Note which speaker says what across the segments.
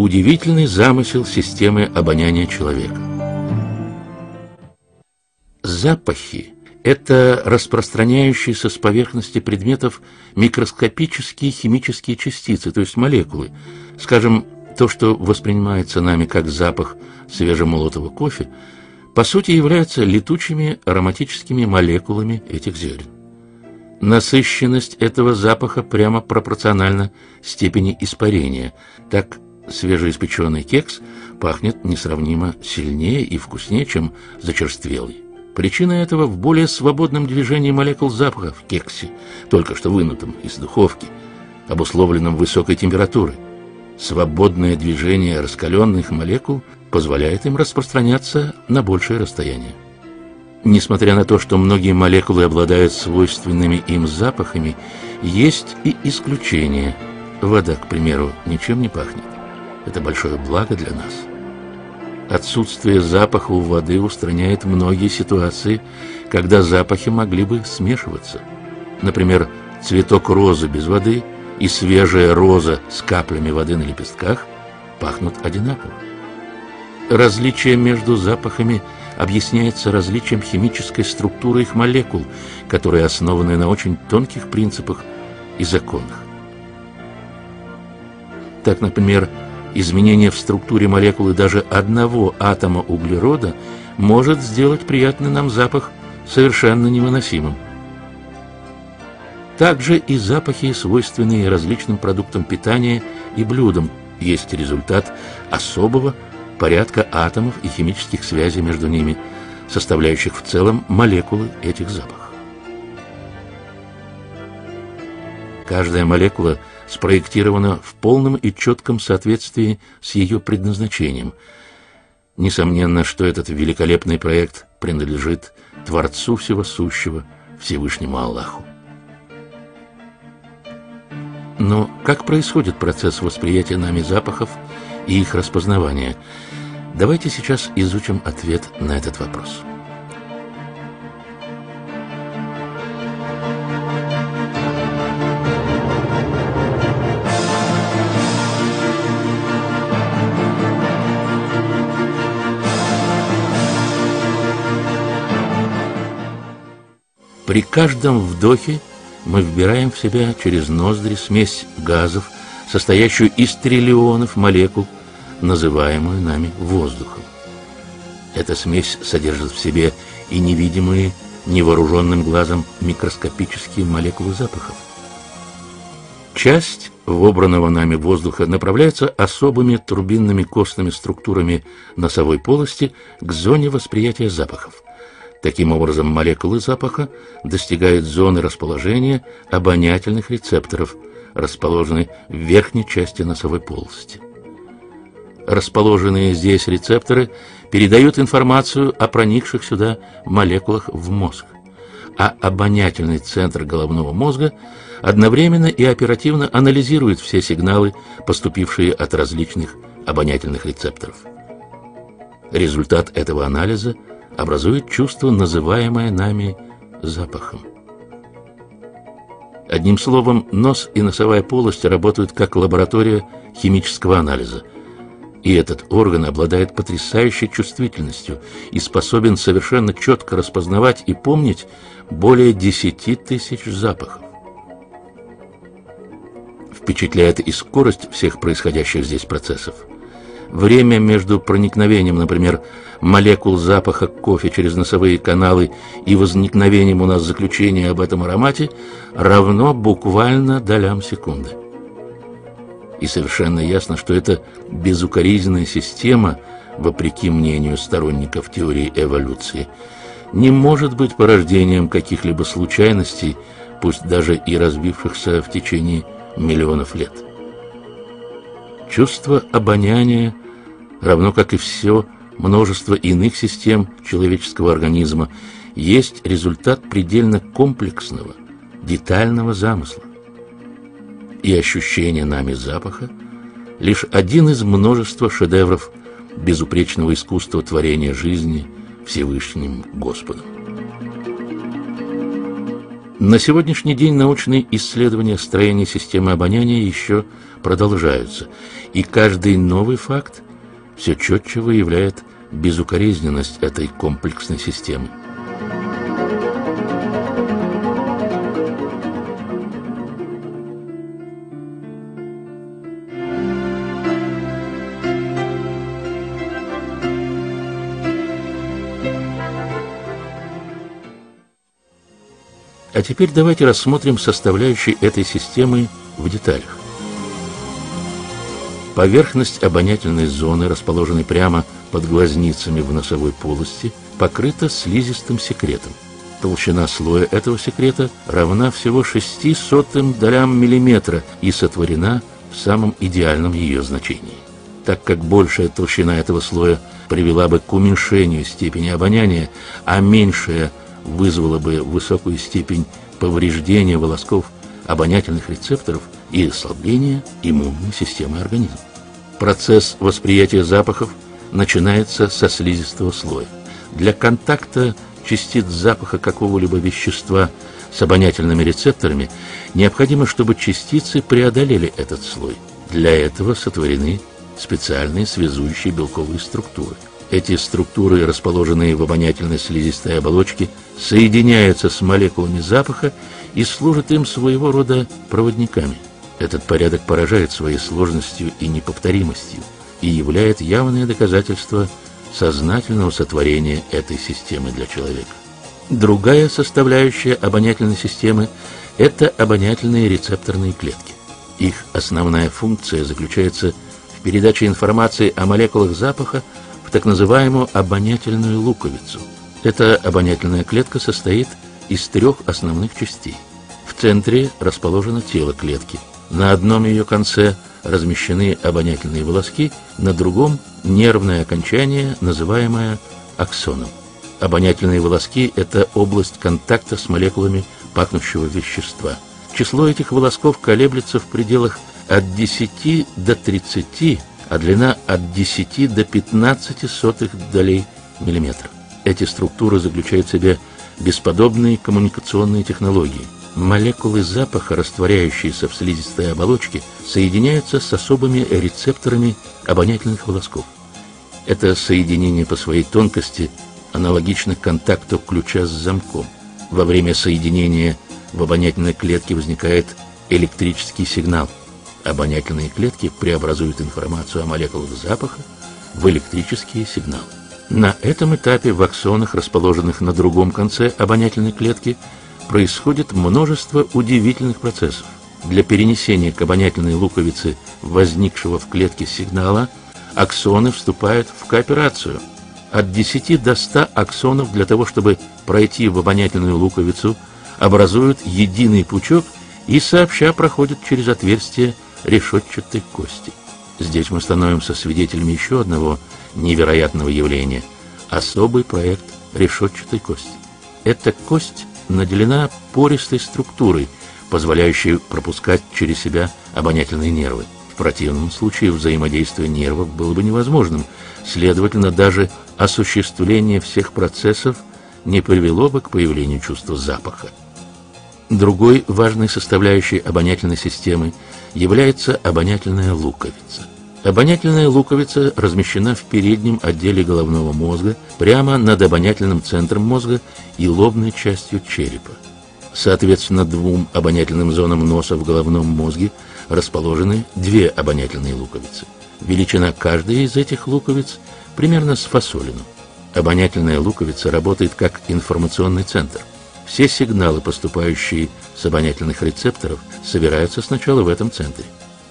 Speaker 1: Удивительный замысел системы обоняния человека. Запахи – это распространяющиеся с поверхности предметов микроскопические химические частицы, то есть молекулы. Скажем, то, что воспринимается нами как запах свежемолотого кофе, по сути являются летучими ароматическими молекулами этих зерен. Насыщенность этого запаха прямо пропорциональна степени испарения. Так свежеиспеченный кекс пахнет несравнимо сильнее и вкуснее, чем зачерствелый. Причина этого в более свободном движении молекул запаха в кексе, только что вынутом из духовки, обусловленном высокой температурой. Свободное движение раскаленных молекул позволяет им распространяться на большее расстояние. Несмотря на то, что многие молекулы обладают свойственными им запахами, есть и исключения. Вода, к примеру, ничем не пахнет. Это большое благо для нас. Отсутствие запаха у воды устраняет многие ситуации, когда запахи могли бы смешиваться. Например, цветок розы без воды и свежая роза с каплями воды на лепестках пахнут одинаково. Различие между запахами объясняется различием химической структуры их молекул, которые основаны на очень тонких принципах и законах. Так, например, изменение в структуре молекулы даже одного атома углерода может сделать приятный нам запах совершенно невыносимым. Также и запахи, свойственные различным продуктам питания и блюдам, есть результат особого порядка атомов и химических связей между ними, составляющих в целом молекулы этих запахов. Каждая молекула спроектирована в полном и четком соответствии с ее предназначением. Несомненно, что этот великолепный проект принадлежит Творцу Всего Сущего, Всевышнему Аллаху. Но как происходит процесс восприятия нами запахов и их распознавания – Давайте сейчас изучим ответ на этот вопрос. При каждом вдохе мы вбираем в себя через ноздри смесь газов, состоящую из триллионов молекул называемую нами воздухом. Эта смесь содержит в себе и невидимые невооруженным глазом микроскопические молекулы запахов. Часть вобранного нами воздуха направляется особыми турбинными костными структурами носовой полости к зоне восприятия запахов. Таким образом, молекулы запаха достигают зоны расположения обонятельных рецепторов, расположенной в верхней части носовой полости расположенные здесь рецепторы передают информацию о проникших сюда молекулах в мозг, а обонятельный центр головного мозга одновременно и оперативно анализирует все сигналы, поступившие от различных обонятельных рецепторов. Результат этого анализа образует чувство, называемое нами запахом. Одним словом, нос и носовая полость работают как лаборатория химического анализа – и этот орган обладает потрясающей чувствительностью и способен совершенно четко распознавать и помнить более 10 тысяч запахов. Впечатляет и скорость всех происходящих здесь процессов. Время между проникновением, например, молекул запаха кофе через носовые каналы и возникновением у нас заключения об этом аромате равно буквально долям секунды. И совершенно ясно, что эта безукоризненная система, вопреки мнению сторонников теории эволюции, не может быть порождением каких-либо случайностей, пусть даже и разбившихся в течение миллионов лет. Чувство обоняния, равно как и все множество иных систем человеческого организма, есть результат предельно комплексного, детального замысла и ощущение нами запаха – лишь один из множества шедевров безупречного искусства творения жизни Всевышним Господом. На сегодняшний день научные исследования строения системы обоняния еще продолжаются, и каждый новый факт все четче выявляет безукоризненность этой комплексной системы. А теперь давайте рассмотрим составляющие этой системы в деталях. Поверхность обонятельной зоны, расположенной прямо под глазницами в носовой полости, покрыта слизистым секретом. Толщина слоя этого секрета равна всего 6 сотым долям миллиметра и сотворена в самом идеальном ее значении. Так как большая толщина этого слоя привела бы к уменьшению степени обоняния, а меньшая вызвала бы высокую степень повреждения волосков обонятельных рецепторов и ослабления иммунной системы организма. Процесс восприятия запахов начинается со слизистого слоя. Для контакта частиц запаха какого-либо вещества с обонятельными рецепторами необходимо, чтобы частицы преодолели этот слой. Для этого сотворены специальные связующие белковые структуры. Эти структуры, расположенные в обонятельной слизистой оболочке, соединяются с молекулами запаха и служат им своего рода проводниками. Этот порядок поражает своей сложностью и неповторимостью и являет явное доказательство сознательного сотворения этой системы для человека. Другая составляющая обонятельной системы – это обонятельные рецепторные клетки. Их основная функция заключается в передаче информации о молекулах запаха в так называемую обонятельную луковицу. Эта обонятельная клетка состоит из трех основных частей. В центре расположено тело клетки. На одном ее конце размещены обонятельные волоски, на другом – нервное окончание, называемое аксоном. Обонятельные волоски – это область контакта с молекулами пахнущего вещества. Число этих волосков колеблется в пределах от 10 до 30 а длина от 10 до 15 сотых долей миллиметра. Эти структуры заключают в себе бесподобные коммуникационные технологии. Молекулы запаха, растворяющиеся в слизистой оболочке, соединяются с особыми рецепторами обонятельных волосков. Это соединение по своей тонкости аналогично контакту ключа с замком. Во время соединения в обонятельной клетке возникает электрический сигнал – Обонятельные клетки преобразуют информацию о молекулах запаха в электрические сигналы. На этом этапе в аксонах, расположенных на другом конце обонятельной клетки, происходит множество удивительных процессов. Для перенесения к обонятельной луковице возникшего в клетке сигнала аксоны вступают в кооперацию. От 10 до 100 аксонов для того, чтобы пройти в обонятельную луковицу, образуют единый пучок и сообща проходят через отверстие решетчатой кости. Здесь мы становимся свидетелями еще одного невероятного явления – особый проект решетчатой кости. Эта кость наделена пористой структурой, позволяющей пропускать через себя обонятельные нервы. В противном случае взаимодействие нервов было бы невозможным, следовательно, даже осуществление всех процессов не привело бы к появлению чувства запаха. Другой важной составляющей обонятельной системы является обонятельная луковица. Обонятельная луковица размещена в переднем отделе головного мозга, прямо над обонятельным центром мозга и лобной частью черепа. Соответственно, двум обонятельным зонам носа в головном мозге расположены две обонятельные луковицы. Величина каждой из этих луковиц примерно с фасолину. Обонятельная луковица работает как информационный центр. Все сигналы, поступающие с обонятельных рецепторов, собираются сначала в этом центре.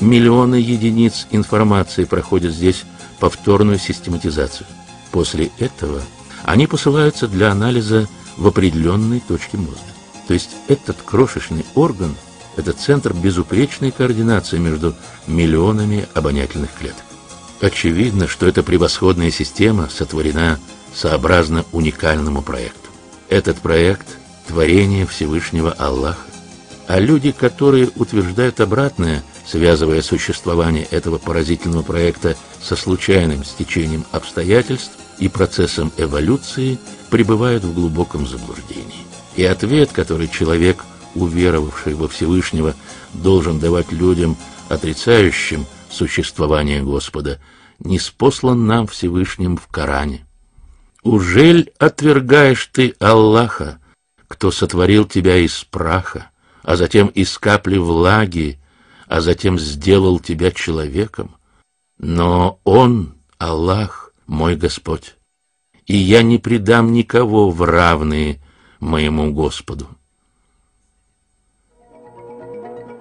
Speaker 1: Миллионы единиц информации проходят здесь повторную систематизацию. После этого они посылаются для анализа в определенной точке мозга. То есть этот крошечный орган – это центр безупречной координации между миллионами обонятельных клеток. Очевидно, что эта превосходная система сотворена сообразно уникальному проекту. Этот проект творение Всевышнего Аллаха. А люди, которые утверждают обратное, связывая существование этого поразительного проекта со случайным стечением обстоятельств и процессом эволюции, пребывают в глубоком заблуждении. И ответ, который человек уверовавший во Всевышнего, должен давать людям, отрицающим существование Господа, не спослан нам Всевышним в Коране. Ужель отвергаешь ты Аллаха, кто сотворил тебя из праха, а затем из капли влаги, а затем сделал тебя человеком? Но Он, Аллах, мой Господь, и я не предам никого в равные моему Господу.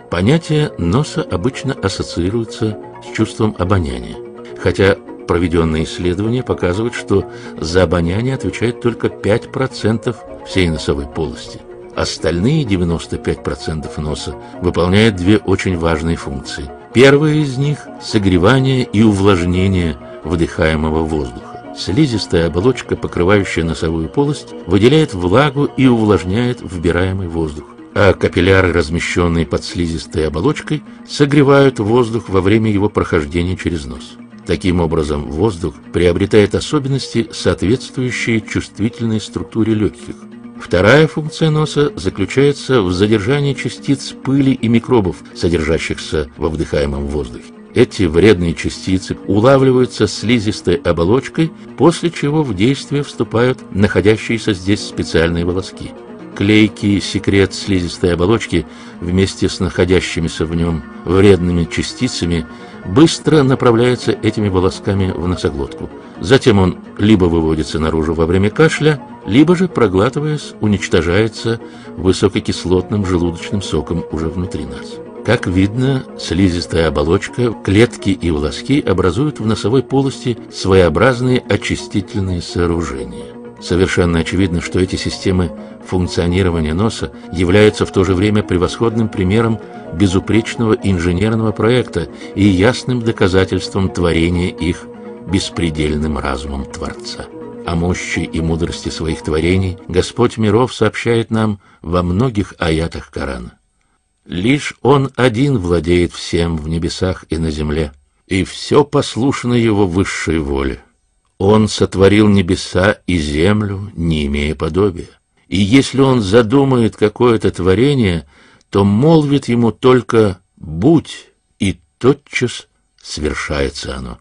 Speaker 1: Понятие носа обычно ассоциируется с чувством обоняния, хотя проведенные исследования показывают, что за обоняние отвечает только 5% всей носовой полости. Остальные 95% носа выполняют две очень важные функции. Первая из них – согревание и увлажнение вдыхаемого воздуха. Слизистая оболочка, покрывающая носовую полость, выделяет влагу и увлажняет вбираемый воздух а капилляры, размещенные под слизистой оболочкой, согревают воздух во время его прохождения через нос. Таким образом, воздух приобретает особенности, соответствующие чувствительной структуре легких. Вторая функция носа заключается в задержании частиц пыли и микробов, содержащихся во вдыхаемом воздухе. Эти вредные частицы улавливаются слизистой оболочкой, после чего в действие вступают находящиеся здесь специальные волоски. Клейкий секрет слизистой оболочки вместе с находящимися в нем вредными частицами быстро направляется этими волосками в носоглотку. Затем он либо выводится наружу во время кашля, либо же, проглатываясь, уничтожается высококислотным желудочным соком уже внутри нас. Как видно, слизистая оболочка, клетки и волоски образуют в носовой полости своеобразные очистительные сооружения. Совершенно очевидно, что эти системы функционирования носа являются в то же время превосходным примером безупречного инженерного проекта и ясным доказательством творения их беспредельным разумом Творца. О мощи и мудрости своих творений Господь миров сообщает нам во многих аятах Корана. Лишь Он один владеет всем в небесах и на земле, и все послушно Его высшей воле. Он сотворил небеса и землю, не имея подобия. И если он задумает какое-то творение, то молвит ему только «будь», и тотчас свершается оно.